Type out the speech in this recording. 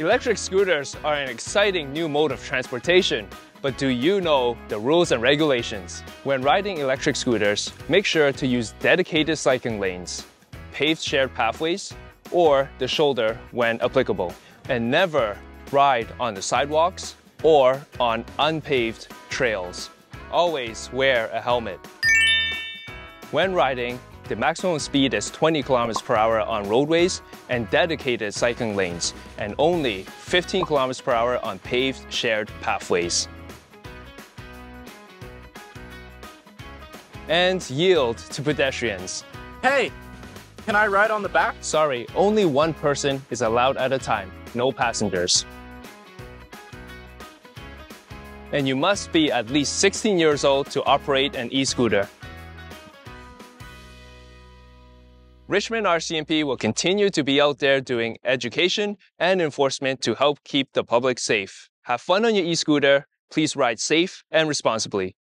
Electric scooters are an exciting new mode of transportation, but do you know the rules and regulations? When riding electric scooters, make sure to use dedicated cycling lanes, paved shared pathways, or the shoulder when applicable. And never ride on the sidewalks or on unpaved trails. Always wear a helmet. When riding, the maximum speed is 20 kilometers per hour on roadways and dedicated cycling lanes, and only 15 kilometers per hour on paved shared pathways. And yield to pedestrians. Hey, can I ride on the back? Sorry, only one person is allowed at a time, no passengers. And you must be at least 16 years old to operate an e-scooter. Richmond RCMP will continue to be out there doing education and enforcement to help keep the public safe. Have fun on your e-scooter. Please ride safe and responsibly.